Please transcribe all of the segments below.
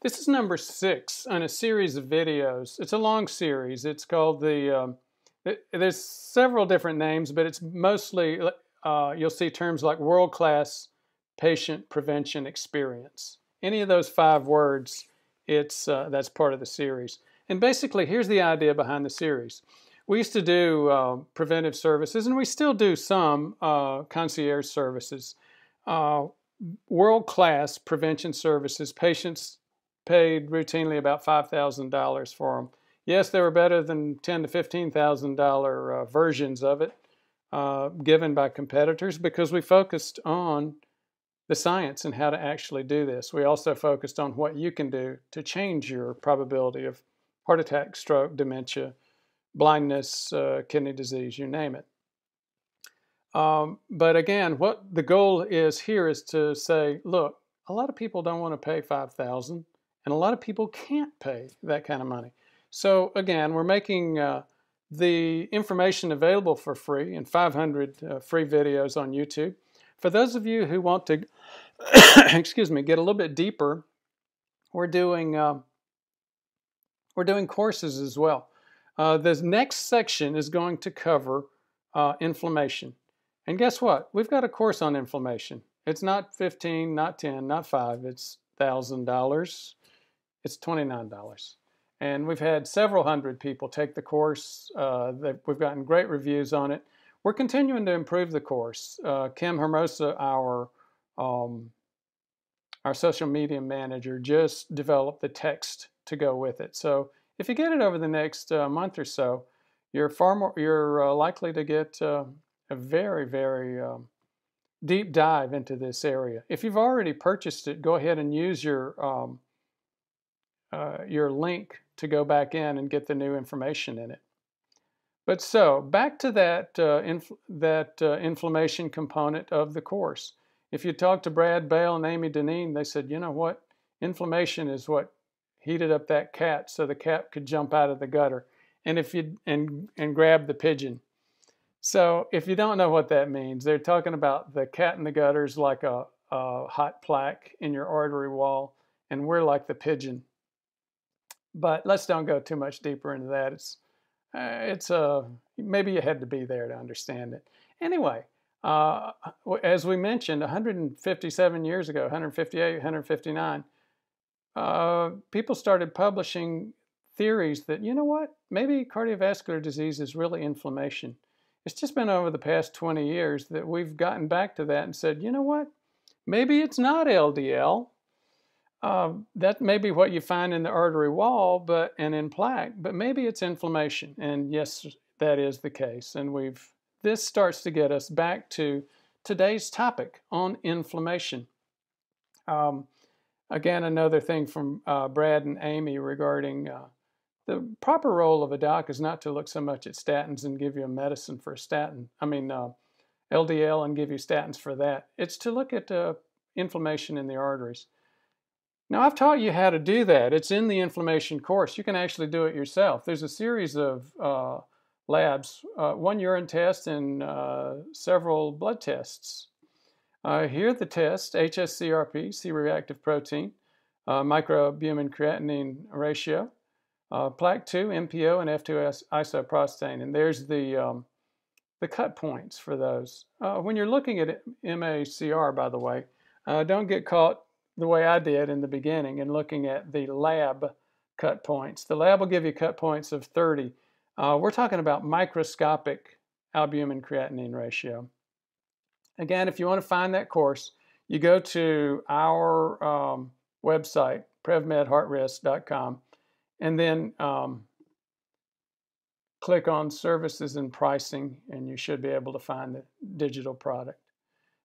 This is number six on a series of videos. It's a long series. It's called the, um, it, there's several different names, but it's mostly, uh, you'll see terms like world-class patient prevention experience. Any of those five words, it's, uh, that's part of the series. And basically, here's the idea behind the series. We used to do uh, preventive services, and we still do some uh, concierge services. Uh, world-class prevention services. Patients paid routinely about $5,000 for them. Yes, they were better than ten to $15,000 uh, versions of it uh, given by competitors because we focused on the science and how to actually do this. We also focused on what you can do to change your probability of heart attack, stroke, dementia, blindness, uh, kidney disease, you name it. Um, but again, what the goal is here is to say, look, a lot of people don't want to pay 5000 and a lot of people can't pay that kind of money. So again, we're making uh, the information available for free in 500 uh, free videos on YouTube. For those of you who want to, excuse me, get a little bit deeper, we're doing uh, we're doing courses as well. Uh, the next section is going to cover uh, inflammation. And guess what? We've got a course on inflammation. It's not 15, not 10, not 5. It's $1,000. It's $29. And we've had several hundred people take the course. Uh, we've gotten great reviews on it. We're continuing to improve the course. Uh, Kim Hermosa, our um, our social media manager, just developed the text to go with it. So if you get it over the next uh, month or so, you're far more you're uh, likely to get uh, a very, very um, deep dive into this area. If you've already purchased it, go ahead and use your um, uh, your link to go back in and get the new information in it. But so back to that uh, inf that uh, inflammation component of the course. If you talk to Brad Bale and Amy Doneen, they said, you know what, inflammation is what heated up that cat so the cat could jump out of the gutter, and if you and and grab the pigeon. So if you don't know what that means, they're talking about the cat in the gutters like a, a hot plaque in your artery wall, and we're like the pigeon. But let's don't go too much deeper into that. It's uh, it's uh, maybe you had to be there to understand it. Anyway, uh, as we mentioned, 157 years ago, 158, 159, uh, people started publishing theories that you know what, maybe cardiovascular disease is really inflammation. It's just been over the past 20 years that we've gotten back to that and said, you know what? Maybe it's not LDL. Uh, that may be what you find in the artery wall but and in plaque, but maybe it's inflammation. And yes, that is the case. And we've this starts to get us back to today's topic on inflammation. Um, again, another thing from uh, Brad and Amy regarding uh, the proper role of a doc is not to look so much at statins and give you a medicine for a statin. I mean, uh, LDL and give you statins for that. It's to look at uh, inflammation in the arteries. Now, I've taught you how to do that. It's in the inflammation course. You can actually do it yourself. There's a series of uh, labs, uh, one urine test and uh, several blood tests. Uh, here are the tests, HSCRP, C-reactive protein, microalbumin creatinine ratio, uh, plaque 2, MPO, and F2 isoprostane. And there's the, um, the cut points for those. Uh, when you're looking at MACR, by the way, uh, don't get caught the way I did in the beginning in looking at the lab cut points. The lab will give you cut points of 30. Uh, we're talking about microscopic albumin creatinine ratio. Again, if you want to find that course, you go to our um, website, prevmedheartrisk.com, and then um, click on services and pricing and you should be able to find the digital product.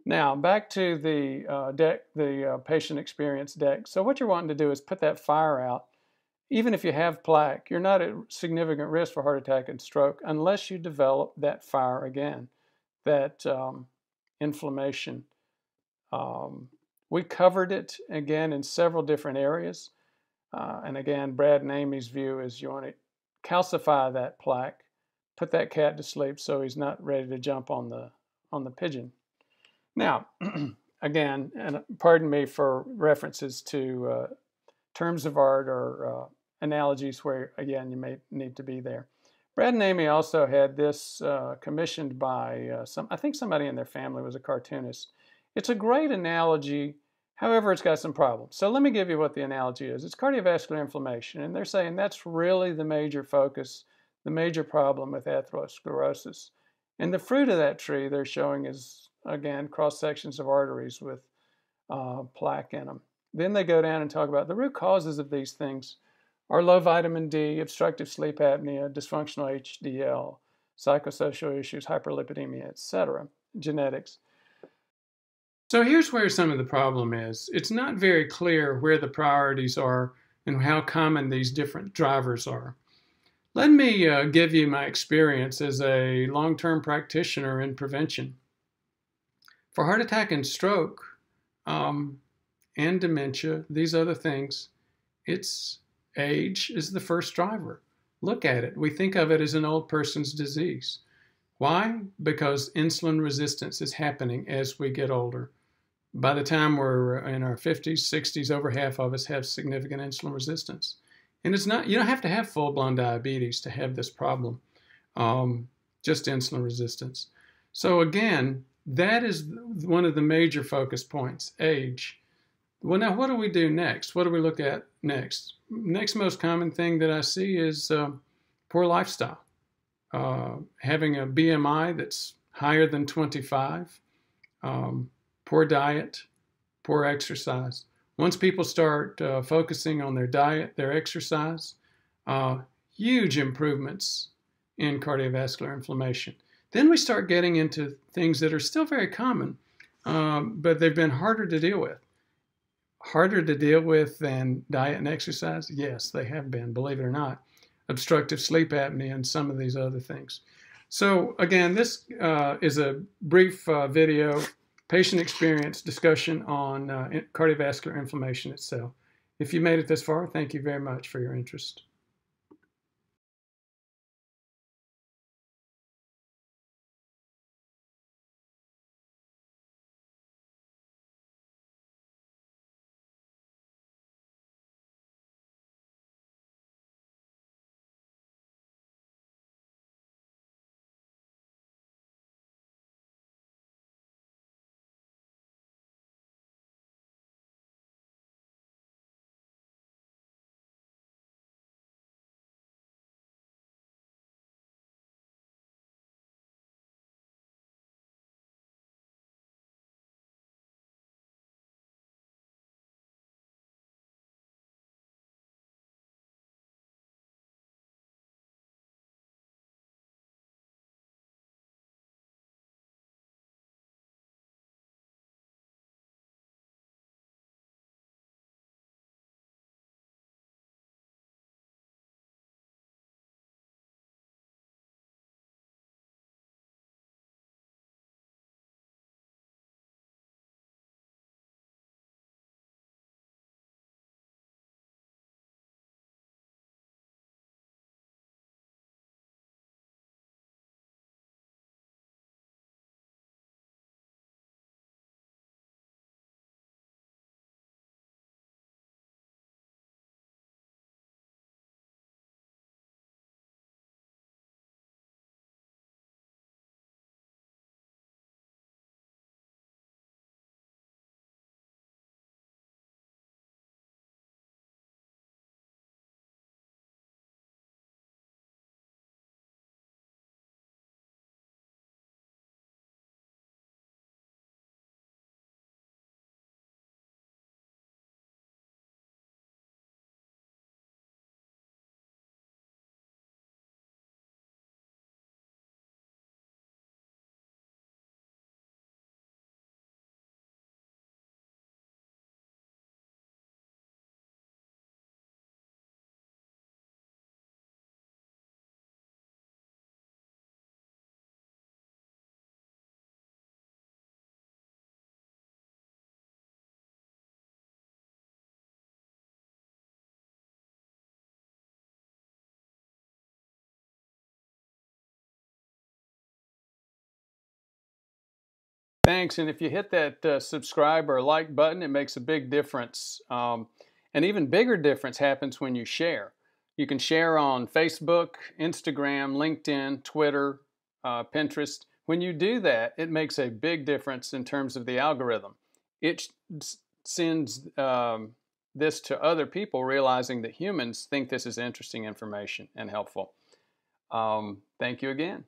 Now back to the uh, deck, the uh, patient experience deck. So what you're wanting to do is put that fire out. Even if you have plaque, you're not at significant risk for heart attack and stroke unless you develop that fire again, that um, inflammation. Um, we covered it again in several different areas. Uh, and again, Brad and Amy's view is you want to calcify that plaque, put that cat to sleep so he's not ready to jump on the on the pigeon. Now, again, and pardon me for references to uh, terms of art or uh, analogies where, again, you may need to be there. Brad and Amy also had this uh, commissioned by uh, some, I think somebody in their family was a cartoonist. It's a great analogy, however, it's got some problems. So let me give you what the analogy is. It's cardiovascular inflammation, and they're saying that's really the major focus, the major problem with atherosclerosis. And the fruit of that tree they're showing is, again, cross sections of arteries with uh, plaque in them. Then they go down and talk about the root causes of these things are low vitamin D, obstructive sleep apnea, dysfunctional HDL, psychosocial issues, hyperlipidemia, etc., genetics. So here's where some of the problem is. It's not very clear where the priorities are and how common these different drivers are. Let me uh, give you my experience as a long term practitioner in prevention. For heart attack and stroke um, and dementia, these other things, it's age is the first driver. Look at it. We think of it as an old person's disease. Why? Because insulin resistance is happening as we get older. By the time we're in our 50s, 60s, over half of us have significant insulin resistance. And it's not, you don't have to have full blown diabetes to have this problem, um, just insulin resistance. So, again, that is one of the major focus points age. Well, now, what do we do next? What do we look at next? Next most common thing that I see is uh, poor lifestyle. Uh, having a BMI that's higher than 25, um, poor diet, poor exercise. Once people start uh, focusing on their diet, their exercise, uh, huge improvements in cardiovascular inflammation. Then we start getting into things that are still very common, um, but they've been harder to deal with harder to deal with than diet and exercise? Yes, they have been, believe it or not. Obstructive sleep apnea and some of these other things. So, again, this uh, is a brief uh, video, patient experience discussion on uh, cardiovascular inflammation itself. If you made it this far, thank you very much for your interest. Thanks. And if you hit that uh, subscribe or like button, it makes a big difference. Um, An even bigger difference happens when you share. You can share on Facebook, Instagram, LinkedIn, Twitter, uh, Pinterest. When you do that, it makes a big difference in terms of the algorithm. It sends um, this to other people, realizing that humans think this is interesting information and helpful. Um, thank you again.